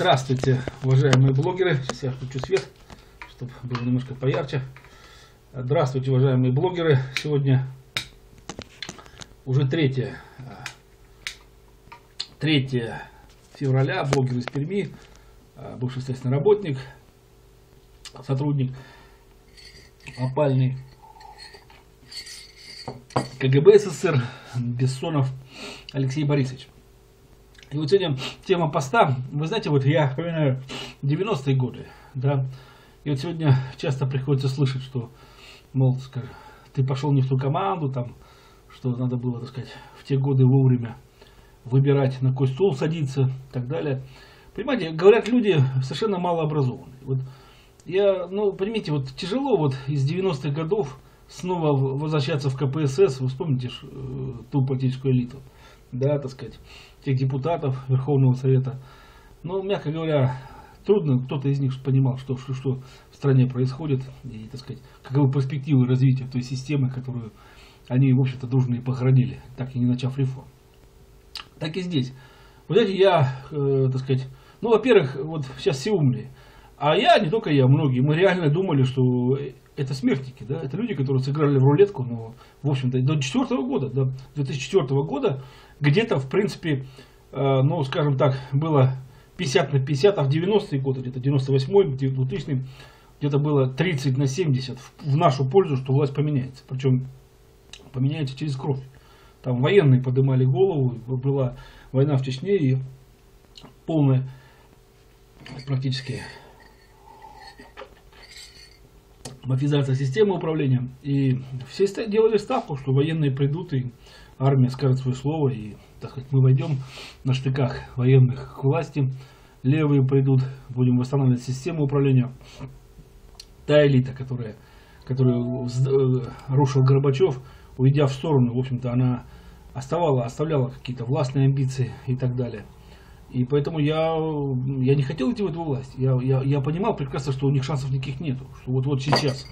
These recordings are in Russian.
Здравствуйте, уважаемые блогеры. Сейчас я включу свет, чтобы было немножко поярче. Здравствуйте, уважаемые блогеры. Сегодня уже 3, 3 февраля. Блогер из Перми, бывший следственный работник, сотрудник опальный КГБ СССР Бессонов Алексей Борисович. И вот сегодня тема поста, вы знаете, вот я вспоминаю 90-е годы, да, и вот сегодня часто приходится слышать, что, мол, скажем, ты пошел не в ту команду, там, что надо было, так сказать, в те годы вовремя выбирать, на какой стул садиться и так далее. Понимаете, говорят люди совершенно малообразованные. Вот я, ну, понимаете, вот тяжело вот из 90-х годов снова возвращаться в КПСС, вы вспомните э, ту политическую элиту, да, так сказать, тех депутатов Верховного Совета. Но, мягко говоря, трудно, кто-то из них понимал, что, что, что в стране происходит, и, так сказать, каковы перспективы развития той системы, которую они, в общем-то, дружно и похоронили, так и не начав реформ. Так и здесь. Вы знаете, я, э, так сказать, ну, во-первых, вот сейчас все умные. А я, не только я, многие, мы реально думали, что это смертники, да, это люди, которые сыграли в рулетку, но, в общем-то, до 2004 года, до 2004 года где-то, в принципе, э, ну, скажем так, было 50 на 50, а в 90-е годы, где-то 98-й, 2000 где-то было 30 на 70 в нашу пользу, что власть поменяется. Причем поменяется через кровь. Там военные поднимали голову, была война в Чечне и полная практически мафизация системы управления. И все делали ставку, что военные придут и армия скажет свое слово, и так сказать, мы войдем на штыках военных к власти, левые придут, будем восстанавливать систему управления. Та элита, которая, которую э, рушил Горбачев, уйдя в сторону, в общем-то, она оставала, оставляла какие-то властные амбиции и так далее. И поэтому я, я не хотел идти в эту власть. Я, я, я понимал прекрасно, что у них шансов никаких нету. Что вот, вот сейчас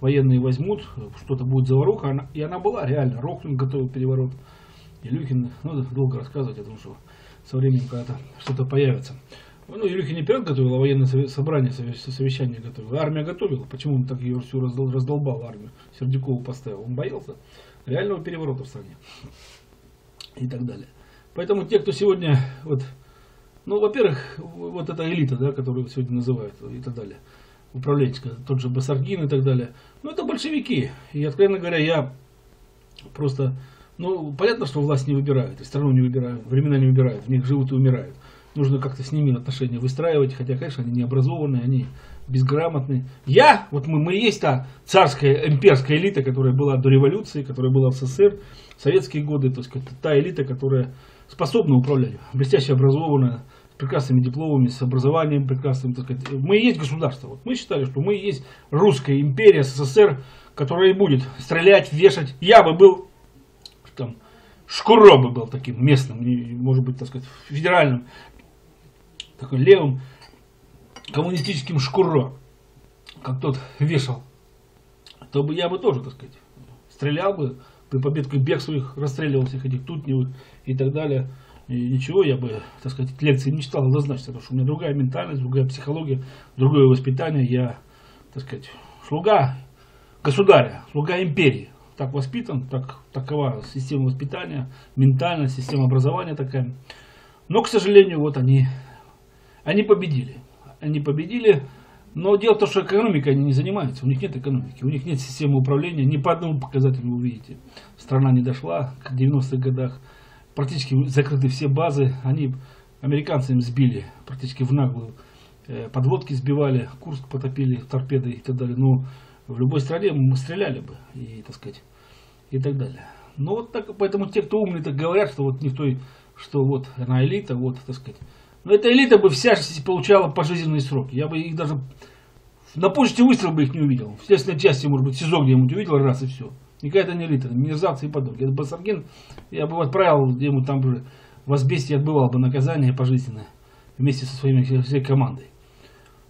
военные возьмут, что-то будет заваруха. Она, и она была реально. Рохлин готовил переворот. Илюхин, ну, долго рассказывать, я думаю, что со временем когда-то что-то появится. Ну, Илюхин не пират готовил, а военное собрание, совещание готовил. Армия готовила. Почему он так ее всю раздол, раздолбал, армию? Сердюкову поставил. Он боялся реального переворота в стране. И так далее. Поэтому те, кто сегодня, вот, ну, во-первых, вот эта элита, да, которую сегодня называют и так далее, управленческая, тот же Басаргин и так далее, ну, это большевики. И, откровенно говоря, я просто... Ну, понятно, что власть не выбирают, и страну не выбирают, времена не выбирают, в них живут и умирают. Нужно как-то с ними отношения выстраивать, хотя, конечно, они не образованные, они безграмотные. Я, вот мы, мы есть та царская имперская элита, которая была до революции, которая была в СССР, в советские годы, то есть та элита, которая способна управлять, блестяще образованная, прекрасными дипломами, с образованием прекрасным, так сказать. Мы и есть государство. Вот мы считали, что мы и есть русская империя, СССР, которая и будет стрелять, вешать. Я бы был там, Шкуро бы был таким местным, может быть, так сказать, федеральным, такой левым, коммунистическим Шкуро, как тот вешал, то бы я бы тоже, так сказать, стрелял бы, при победке бег своих расстреливал всех этих тутневых и так далее. И ничего, я бы, так сказать, лекции не читал однозначно, потому что у меня другая ментальность, другая психология, другое воспитание. Я, так сказать, слуга государя, слуга империи. Так воспитан, так, такова система воспитания, ментальная система образования такая. Но, к сожалению, вот они, они победили. Они победили, но дело в том, что экономикой они не занимаются, у них нет экономики, у них нет системы управления, ни по одному показателю вы увидите. Страна не дошла к 90-х годах, практически закрыты все базы, они американцы им сбили практически в наглую, э, подводки сбивали, Курск потопили, торпеды и так далее. Но в любой стране мы стреляли бы, и, так сказать, и так далее. Но вот так, поэтому те, кто умные, так говорят, что вот не той, что вот она элита, вот, так сказать, но эта элита бы вся получала пожизненные сроки. Я бы их даже на почте выстрел бы их не увидел. В следственной части, может быть, СИЗО где-нибудь увидел раз и все. Никакая это не элита, мерзавцы и подобные. Это Басаргин, я бы отправил ему там бы в Азбесте отбывал бы наказание пожизненное вместе со своими всей командой.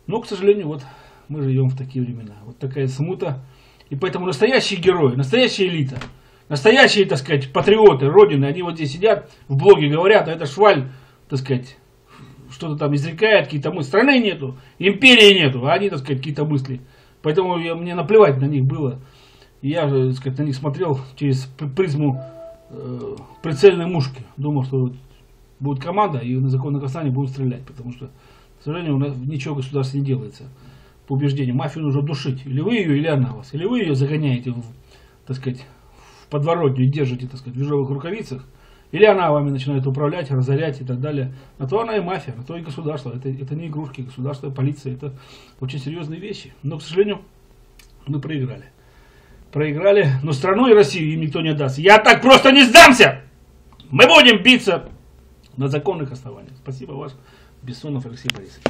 Но, к сожалению, вот мы живем в такие времена. Вот такая смута. И поэтому настоящие герои, настоящая элита, настоящие, так сказать, патриоты Родины, они вот здесь сидят, в блоге говорят, а это шваль, так сказать, что-то там изрекает, какие-то мысли. Страны нету, империи нету, а они, так сказать, какие-то мысли. Поэтому я, мне наплевать на них было. Я же, сказать, на них смотрел через призму э, прицельной мушки. Думал, что будет команда, и на законное касание будут стрелять. Потому что, к сожалению, у нас ничего государства не делается. По убеждению, мафию нужно душить. Или вы ее, или она вас. Или вы ее загоняете, в, так сказать, в подворотню и держите, так сказать, в ежовых рукавицах. Или она вами начинает управлять, разорять и так далее. На то она и мафия, на то и государство. Это, это не игрушки, государство, полиция, это очень серьезные вещи. Но, к сожалению, мы проиграли. Проиграли, но страну и Россию им никто не отдаст. Я так просто не сдамся! Мы будем биться на законных основаниях. Спасибо вас, Бессонов Алексей Борисович.